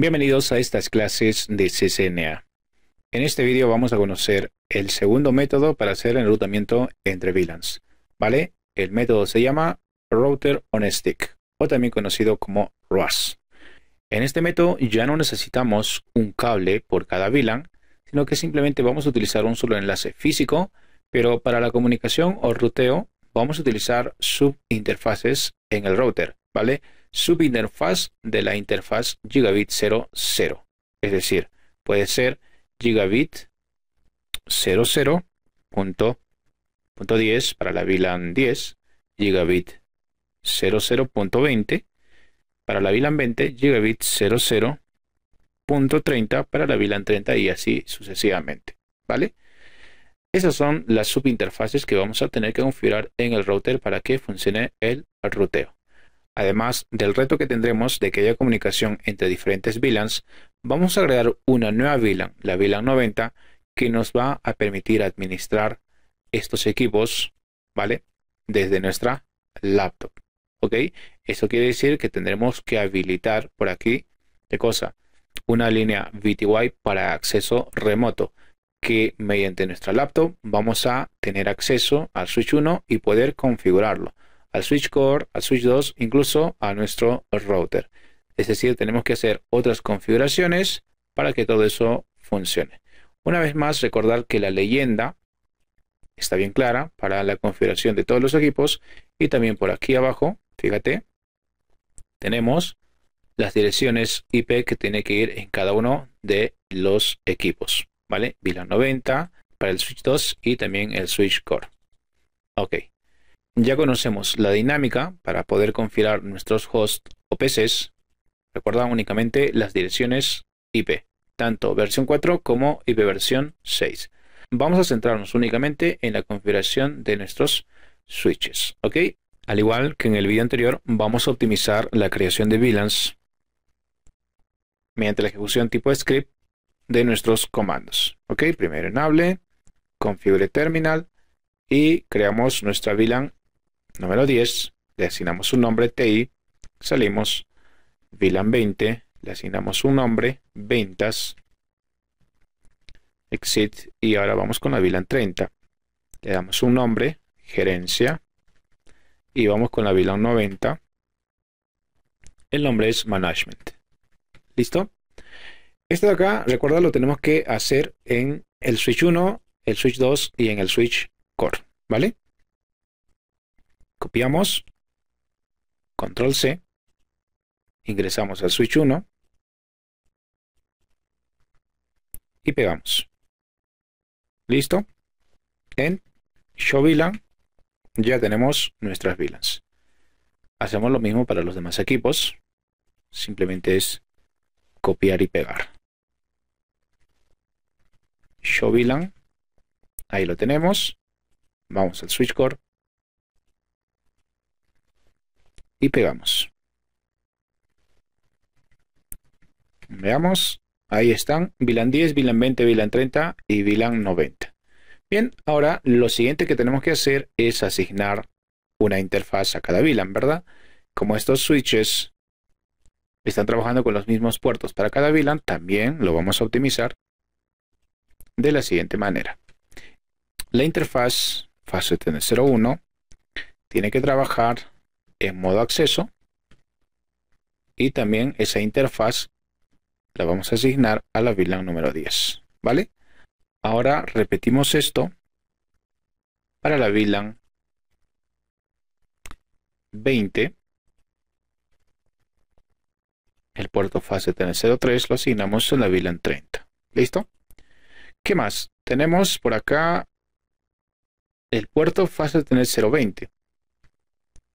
Bienvenidos a estas clases de CCNA. En este vídeo vamos a conocer el segundo método para hacer enrutamiento entre VLANs. ¿Vale? El método se llama Router on Stick o también conocido como ROAS. En este método ya no necesitamos un cable por cada VLAN, sino que simplemente vamos a utilizar un solo enlace físico, pero para la comunicación o ruteo vamos a utilizar subinterfaces en el router, ¿vale? Subinterfaz de la interfaz gigabit 00. Es decir, puede ser gigabit 00.10 para la VLAN 10, gigabit 00.20 para la VLAN 20, gigabit 00.30 para la VLAN 30 y así sucesivamente. ¿Vale? Esas son las subinterfaces que vamos a tener que configurar en el router para que funcione el ruteo. Además del reto que tendremos de que haya comunicación entre diferentes VLANs, vamos a agregar una nueva VLAN, la VLAN 90, que nos va a permitir administrar estos equipos, ¿vale? Desde nuestra laptop, ¿ok? Eso quiere decir que tendremos que habilitar por aquí, ¿qué cosa? Una línea VTY para acceso remoto, que mediante nuestra laptop vamos a tener acceso al switch 1 y poder configurarlo al switch core, al switch 2, incluso a nuestro router. Es decir, tenemos que hacer otras configuraciones para que todo eso funcione. Una vez más, recordar que la leyenda está bien clara para la configuración de todos los equipos y también por aquí abajo, fíjate, tenemos las direcciones IP que tiene que ir en cada uno de los equipos, ¿vale? VLAN 90 para el switch 2 y también el switch core. Ok. Ya conocemos la dinámica para poder configurar nuestros hosts o PCs. Recuerda únicamente las direcciones IP, tanto versión 4 como IP versión 6. Vamos a centrarnos únicamente en la configuración de nuestros switches. ¿ok? Al igual que en el vídeo anterior, vamos a optimizar la creación de VLANs mediante la ejecución tipo script de nuestros comandos. ¿ok? Primero enable, configure terminal y creamos nuestra VLAN Número 10, le asignamos un nombre TI, salimos, VLAN 20, le asignamos un nombre, ventas, exit, y ahora vamos con la VLAN 30. Le damos un nombre, gerencia, y vamos con la VLAN 90. El nombre es management. ¿Listo? Este de acá, recuerda, lo tenemos que hacer en el switch 1, el switch 2 y en el switch core, ¿vale? Copiamos, control C, ingresamos al switch 1 y pegamos. ¿Listo? En Show VLAN ya tenemos nuestras VLANs. Hacemos lo mismo para los demás equipos. Simplemente es copiar y pegar. Show VLAN. Ahí lo tenemos. Vamos al switch core y pegamos. Veamos, ahí están, VLAN 10, VLAN 20, VLAN 30 y VLAN 90. Bien, ahora lo siguiente que tenemos que hacer es asignar una interfaz a cada VLAN, ¿verdad? Como estos switches están trabajando con los mismos puertos para cada VLAN, también lo vamos a optimizar de la siguiente manera. La interfaz fase 01 tiene que trabajar en modo acceso y también esa interfaz la vamos a asignar a la VLAN número 10 ¿vale? ahora repetimos esto para la VLAN 20 el puerto fase TN03 lo asignamos en la VLAN 30 ¿listo? ¿qué más? tenemos por acá el puerto fase TN020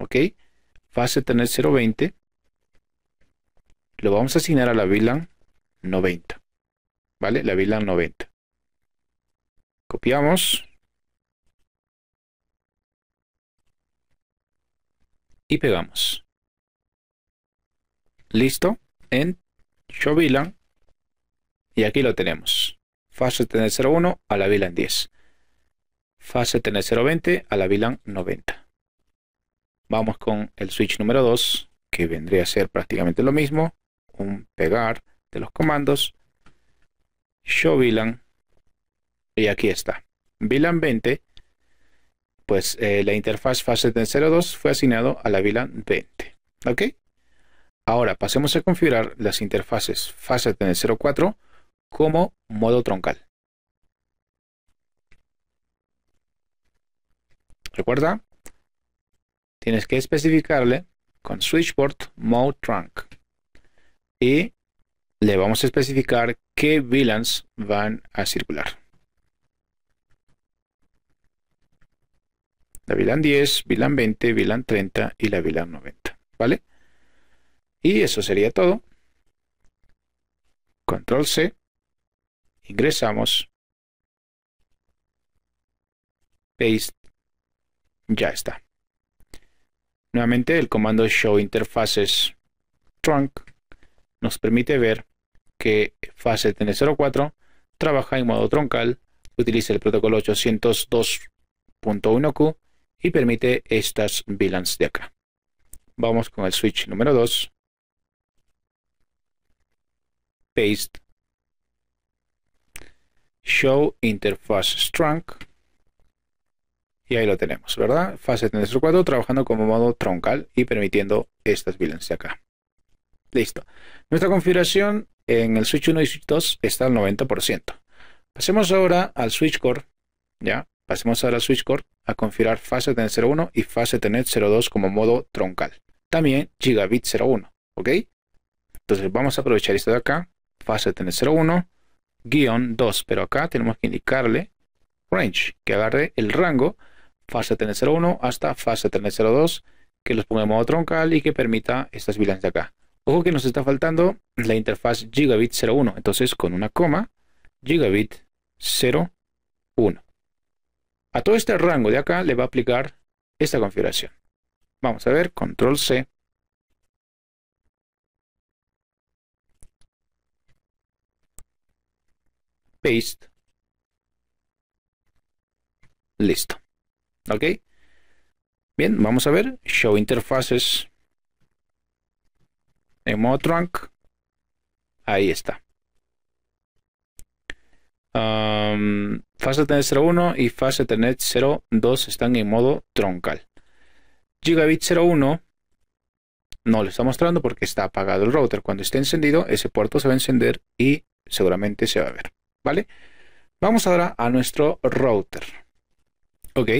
¿ok? Fase tener 020 lo vamos a asignar a la VLAN 90 vale la VLAN 90 copiamos. Y pegamos. Listo. En show VLAN y aquí lo tenemos. Fase tener 01 a la VLAN 10 fase tener 020 a la VLAN 90 Vamos con el switch número 2, que vendría a ser prácticamente lo mismo. Un pegar, de los comandos, show VLAN, y aquí está. VLAN 20, pues eh, la interfaz fase 02 fue asignado a la VLAN 20. ¿Ok? Ahora pasemos a configurar las interfaces fase 04 como modo troncal. Recuerda, tienes que especificarle con switchport mode trunk y le vamos a especificar qué VLANs van a circular. La VLAN 10, VLAN 20, VLAN 30 y la VLAN 90. ¿Vale? Y eso sería todo. Control C. Ingresamos. Paste. Ya está. Nuevamente el comando show interfaces trunk nos permite ver que fase TN04 trabaja en modo troncal, utiliza el protocolo 802.1q y permite estas VLANs de acá. Vamos con el switch número 2. Paste. Show Interface Trunk. Y ahí lo tenemos, ¿verdad? Fase TN04 trabajando como modo troncal y permitiendo estas de acá. Listo. Nuestra configuración en el switch 1 y switch 2 está al 90%. Pasemos ahora al switch core. ¿ya? Pasemos ahora al switch core a configurar fase TNet 01 y fase TNet 02 como modo troncal. También gigabit 01. ¿Ok? Entonces vamos a aprovechar esto de acá. Fase TNet 01 guion 2. Pero acá tenemos que indicarle range, que agarre el rango fase TNet 01 hasta fase TNet 02, que los ponga en modo troncal y que permita estas VLANs de acá. Ojo que nos está faltando la interfaz gigabit 01. Entonces, con una coma, gigabit 01. A todo este rango de acá le va a aplicar esta configuración. Vamos a ver, control C. Paste. Listo. ¿Ok? Bien, vamos a ver. Show interfaces en modo trunk. Ahí está. fase Ethernet 01 y fase Ethernet 02 están en modo troncal. Gigabit 01 no lo está mostrando porque está apagado el router. Cuando esté encendido, ese puerto se va a encender y seguramente se va a ver. ¿Vale? Vamos ahora a nuestro router. Ok.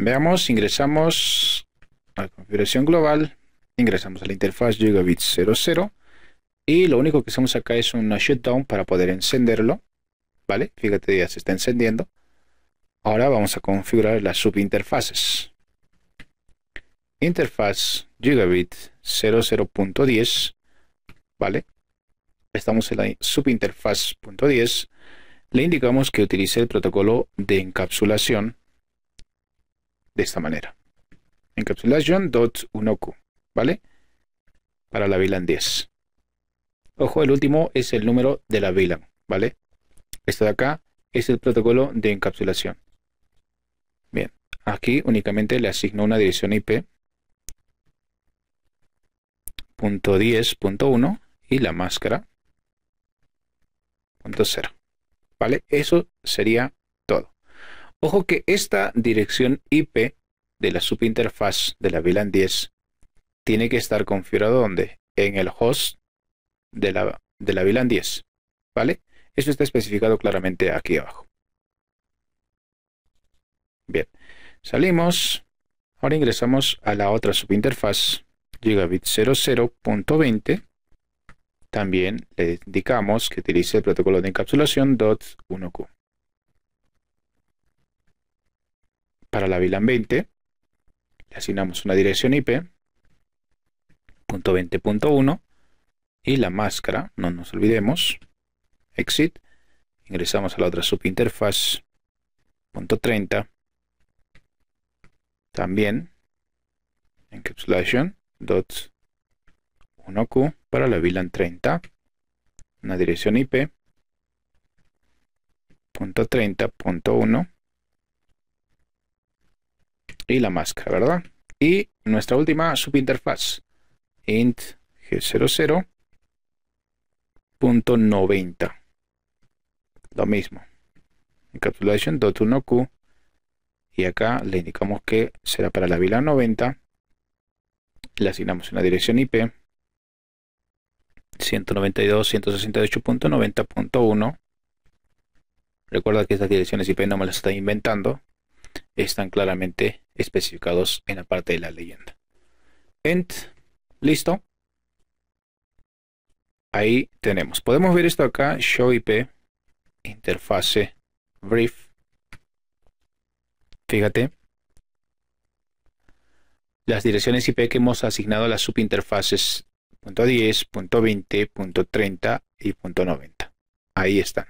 Veamos, ingresamos a la configuración global ingresamos a la interfaz gigabit 00 y lo único que hacemos acá es una shutdown para poder encenderlo vale fíjate ya se está encendiendo. Ahora vamos a configurar las subinterfaces. Interfaz gigabit 00.10 vale estamos en la subinterfaz.10 le indicamos que utilice el protocolo de encapsulación de esta manera encapsulación.1q ¿vale? Para la VLAN 10. Ojo, el último es el número de la VLAN, ¿vale? Esto de acá es el protocolo de encapsulación. Bien, aquí únicamente le asigno una dirección IP punto .10.1 y la máscara punto .0. ¿Vale? Eso sería. Ojo que esta dirección IP de la subinterfaz de la VLAN 10 tiene que estar configurado donde? En el host de la, de la VLAN 10. ¿Vale? Eso está especificado claramente aquí abajo. Bien, salimos. Ahora ingresamos a la otra subinterfaz gigabit 00.20. También le indicamos que utilice el protocolo de encapsulación .1q. Para la VLAN 20 le asignamos una dirección IP .20.1 y la máscara, no nos olvidemos, exit, ingresamos a la otra subinterfaz, punto 30, también encapsulation dot 1q para la VLAN 30, una dirección IP, punto 30.1 y la máscara, ¿verdad? Y nuestra última subinterfaz int g00 10.90. Lo mismo. Encapsulation .1q y acá le indicamos que será para la vila 90. Le asignamos una dirección IP 192.168.90.1. Recuerda que estas direcciones IP no me las está inventando. Están claramente especificados en la parte de la leyenda. Ent. Listo. Ahí tenemos. Podemos ver esto acá. Show IP. Interfase. Brief. Fíjate. Las direcciones IP que hemos asignado a las subinterfaces .10, .20, .30 y .90. Ahí están.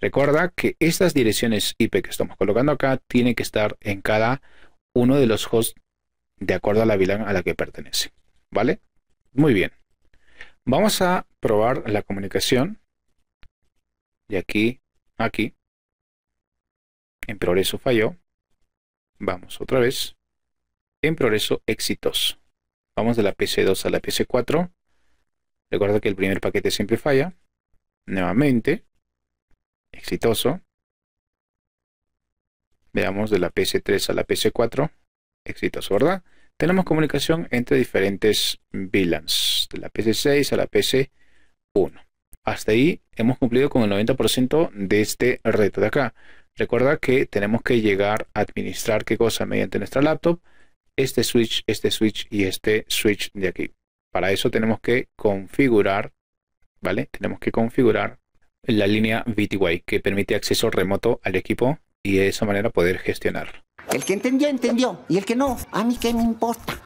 Recuerda que estas direcciones IP que estamos colocando acá tienen que estar en cada uno de los hosts de acuerdo a la VLAN a la que pertenece. ¿Vale? Muy bien. Vamos a probar la comunicación de aquí aquí. En progreso falló. Vamos otra vez. En progreso exitoso. Vamos de la PC2 a la PC4. Recuerda que el primer paquete siempre falla. Nuevamente. Exitoso. Veamos de la PC3 a la PC4. Exitoso, ¿verdad? Tenemos comunicación entre diferentes VLANs. De la PC6 a la PC1. Hasta ahí hemos cumplido con el 90% de este reto de acá. Recuerda que tenemos que llegar a administrar qué cosa mediante nuestra laptop. Este switch, este switch y este switch de aquí. Para eso tenemos que configurar, ¿vale? Tenemos que configurar la línea VTY que permite acceso remoto al equipo y de esa manera poder gestionarlo. El que entendió, entendió. Y el que no, a mí qué me importa.